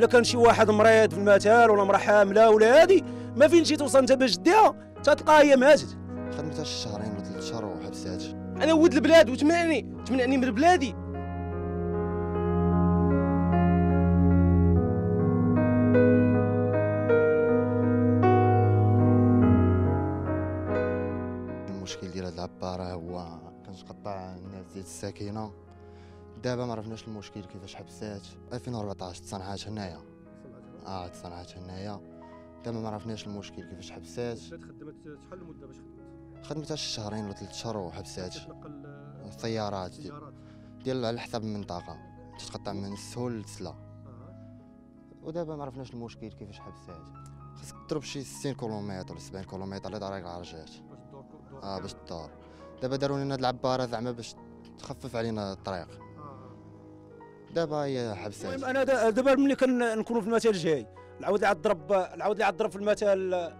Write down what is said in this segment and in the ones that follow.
إلا كان شي واحد مريض في المثال ولا امراه حاملة ولا هادي ما فين شي توصل أنت باش ديها؟ تتلقاها هي ماتت. خدمتها شي شهرين ولا ثلاث شهور وحبسات أنا ولد البلاد وتمنعني تمنعني من بلادي. المشكل ديال هاد العبارة هو كنتقطع الناس ديال الساكنة دابا ما عرفناش المشكل كيفاش حبسات. 2014 تصنعات هنايا. آه تصنعات هنايا. دابا ما عرفناش المشكل كيفاش حبسات. خدمت شحال المدة باش خدمت؟ خدمتها شي شهرين ولا ثلاث شهور وحبسات. السيارات ديال- ديال على حسب المنطقة. تتقطع من السهول للسلا ودابا ما عرفناش المشكل كيفاش حبسات. خاصك تضرب شي 60 كيلومتر ولا 70 كيلومتر على طريق العرجات. آه باش تدور. دابا داروا لنا هاد العبارة زعما باش تخفف علينا الطريق. دابا هي حبسات. المهم أنا دا- دابا ملي كنكونوا في المثال الجاي. نعاود لي عاد الضرب نعاود لي عاد الضرب في المثال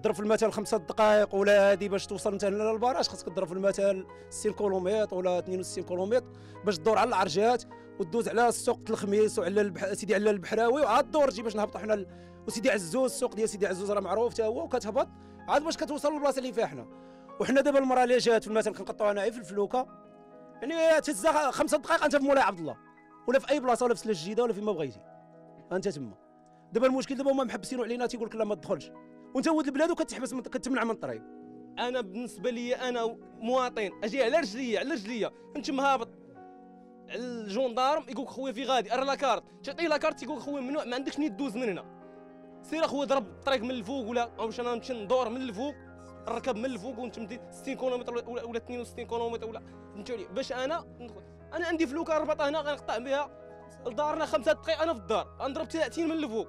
ضرب في المثال خمسة دقائق ولا هادي باش توصل انت هنا للبراج خاصك تضرب في المثال 60 كيلومتر ولا 62 كيلومتر باش تدور على العرجات ودوز على السوق الخميس وعلى البح... سيدي على البحراوي وعاد الدور تجي باش نهبطوا حنا ل... وسيدي عزوز السوق ديال سيدي عزوز راه معروف حتى هو وكتهبط عاد باش كتوصل للبلاصة اللي فيها حنا. وحنا دابا المراه اللي جات في المثل كنقطعوا أنا في الفلوكة يعني تهزها خمسة دقائق أنت في مولاي عبد الله. ولا في أي بلاصة ولا في سلا الجديده ولا فيما بغيتي. أنت تما. دابا المشكل دابا هما محبسينو علينا تيقول لك لا ما تدخلش. وأنت ولد البلاد وكتحبس من كتمنع من الطريق. أنا بالنسبة لي أنا مواطن. أجي على رجليا على رجليا. أنت مهابط. ال gendarme يقول لك خويا في غادي أرى la carte تعطيه la carte يقول لك خويا ممنوع ما عندكش نيت دوز من هنا. سير أخويا ضرب الطريق من الفوق ولا؟ أو باش أنا نمشي ندور من الفوق. نركب من الفوق ونتمدي 60 كيلومتر ولا 62 كيلومتر ولا فهمتوني؟ باش أنا ندخل. أنا عندي فلوكه ربطها هنا غنقطع بها. لدارنا خمسة دقائق أنا في الدار. غنضرب 30 من الفوق